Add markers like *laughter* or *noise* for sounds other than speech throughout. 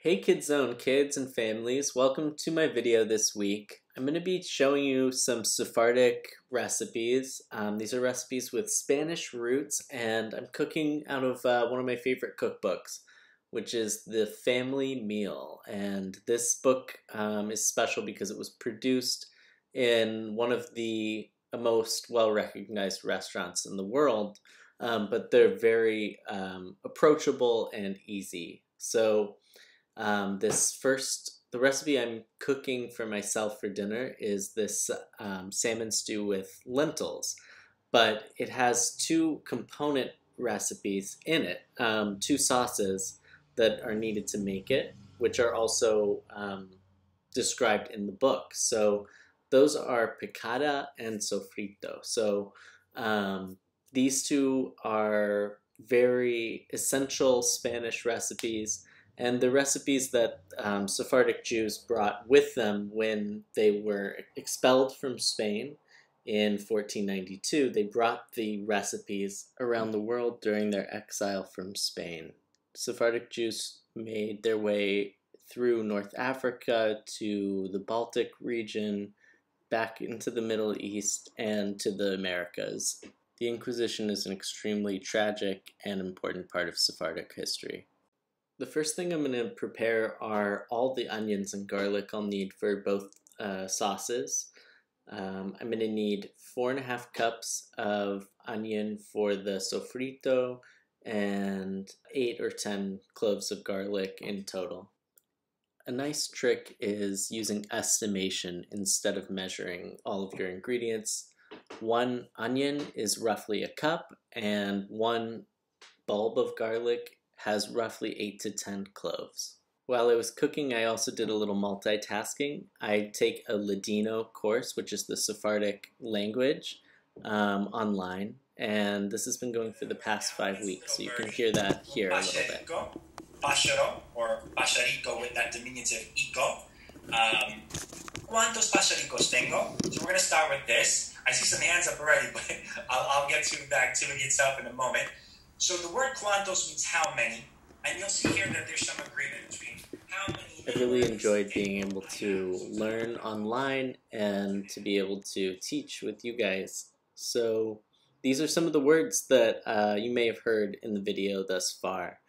Hey KidZone kids and families, welcome to my video this week. I'm going to be showing you some Sephardic recipes. Um, these are recipes with Spanish roots and I'm cooking out of uh, one of my favorite cookbooks, which is The Family Meal. And this book um, is special because it was produced in one of the most well-recognized restaurants in the world, um, but they're very um, approachable and easy. So um, this first, the recipe I'm cooking for myself for dinner is this um, salmon stew with lentils, but it has two component recipes in it, um, two sauces that are needed to make it, which are also um, described in the book. So those are picada and sofrito. So um, these two are very essential Spanish recipes and the recipes that um, Sephardic Jews brought with them when they were expelled from Spain in 1492, they brought the recipes around the world during their exile from Spain. Sephardic Jews made their way through North Africa to the Baltic region, back into the Middle East, and to the Americas. The Inquisition is an extremely tragic and important part of Sephardic history. The first thing I'm going to prepare are all the onions and garlic I'll need for both uh, sauces. Um, I'm going to need four and a half cups of onion for the sofrito and eight or ten cloves of garlic in total. A nice trick is using estimation instead of measuring all of your ingredients. One onion is roughly a cup and one bulb of garlic has roughly 8 to 10 cloves. While I was cooking, I also did a little multitasking. I take a Ladino course, which is the Sephardic language, um, online, and this has been going for the past five weeks, so you can hear that here a little bit. Pasharo, or pasharito with that diminutive iko. Um, ¿Cuántos pasharicos tengo? So we're going to start with this. I see some hands up already, *laughs* but I'll, I'll get to the activity itself in a moment. So the word quantos means how many, and you'll see here that there's some agreement between how many. I really enjoyed being able to learn online and to be able to teach with you guys. So these are some of the words that uh, you may have heard in the video thus far.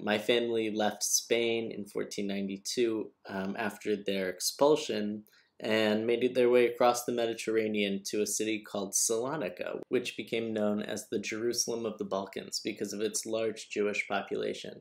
My family left Spain in 1492 um, after their expulsion and made their way across the Mediterranean to a city called Salonika, which became known as the Jerusalem of the Balkans because of its large Jewish population.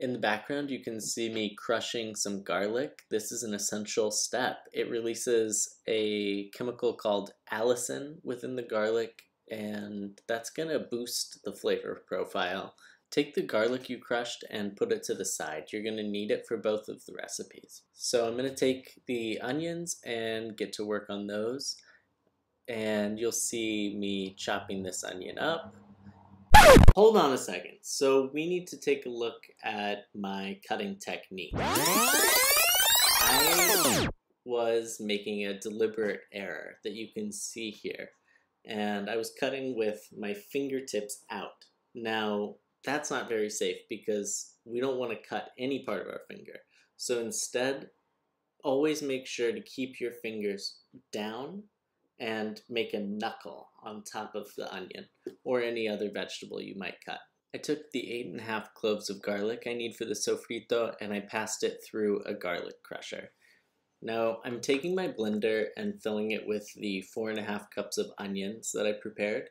In the background, you can see me crushing some garlic. This is an essential step. It releases a chemical called allicin within the garlic, and that's going to boost the flavor profile Take the garlic you crushed and put it to the side. You're going to need it for both of the recipes. So I'm going to take the onions and get to work on those. And you'll see me chopping this onion up. Hold on a second. So we need to take a look at my cutting technique. I was making a deliberate error that you can see here. And I was cutting with my fingertips out. Now, that's not very safe because we don't want to cut any part of our finger. So instead, always make sure to keep your fingers down and make a knuckle on top of the onion or any other vegetable you might cut. I took the eight and a half cloves of garlic I need for the sofrito and I passed it through a garlic crusher. Now I'm taking my blender and filling it with the four and a half cups of onions that I prepared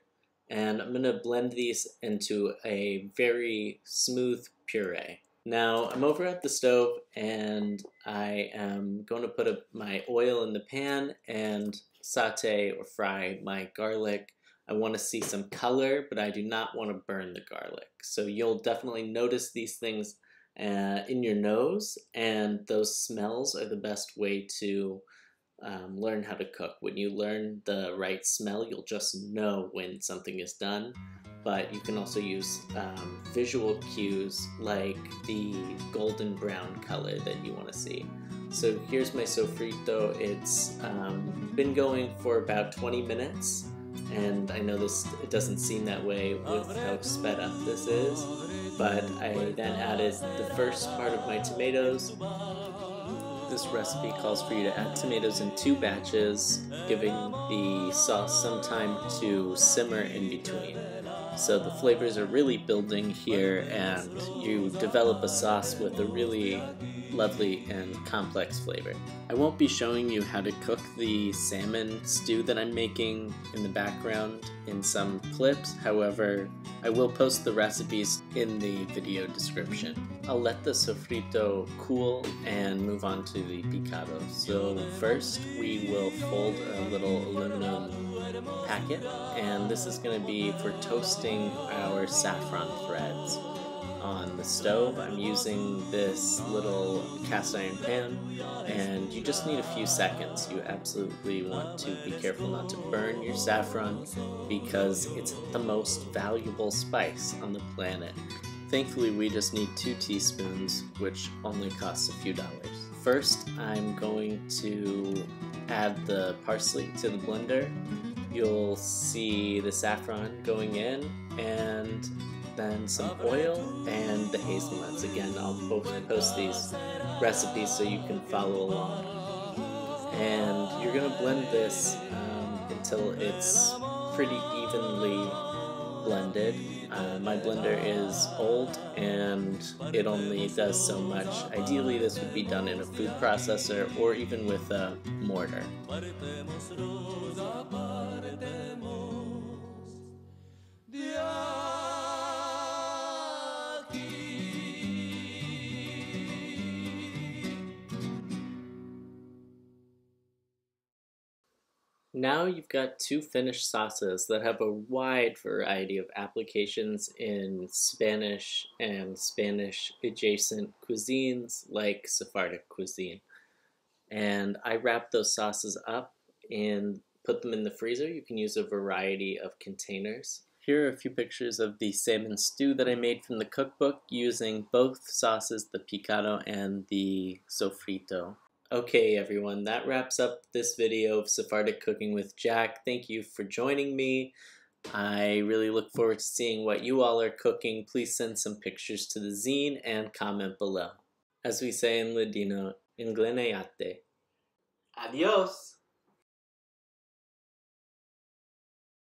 and I'm going to blend these into a very smooth puree. Now I'm over at the stove and I am going to put a, my oil in the pan and saute or fry my garlic. I want to see some color, but I do not want to burn the garlic. So you'll definitely notice these things uh, in your nose, and those smells are the best way to um, learn how to cook. When you learn the right smell, you'll just know when something is done. But you can also use um, visual cues like the golden brown color that you want to see. So here's my sofrito. It's um, been going for about 20 minutes, and I know this it doesn't seem that way with how sped up this is, but I then added the first part of my tomatoes. This recipe calls for you to add tomatoes in two batches, giving the sauce some time to simmer in between. So the flavors are really building here and you develop a sauce with a really lovely and complex flavor. I won't be showing you how to cook the salmon stew that I'm making in the background in some clips, however, I will post the recipes in the video description. I'll let the sofrito cool and move on to the picado. So first we will fold a little aluminum packet and this is going to be for toasting our saffron threads on the stove. I'm using this little cast iron pan and you just need a few seconds. You absolutely want to be careful not to burn your saffron because it's the most valuable spice on the planet. Thankfully we just need two teaspoons which only costs a few dollars. First I'm going to add the parsley to the blender. You'll see the saffron going in and then some oil and the hazelnuts. Again, I'll post these recipes so you can follow along. And you're gonna blend this um, until it's pretty evenly blended. Uh, my blender is old and it only does so much. Ideally this would be done in a food processor or even with a mortar. Now you've got two finished sauces that have a wide variety of applications in Spanish and Spanish adjacent cuisines like Sephardic cuisine. And I wrap those sauces up and put them in the freezer. You can use a variety of containers. Here are a few pictures of the salmon stew that I made from the cookbook using both sauces, the picado and the sofrito. Okay, everyone, that wraps up this video of Sephardic Cooking with Jack. Thank you for joining me. I really look forward to seeing what you all are cooking. Please send some pictures to the zine and comment below. As we say in Ladino, ingleneate. Adios!